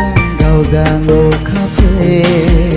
Engkau dangu kafe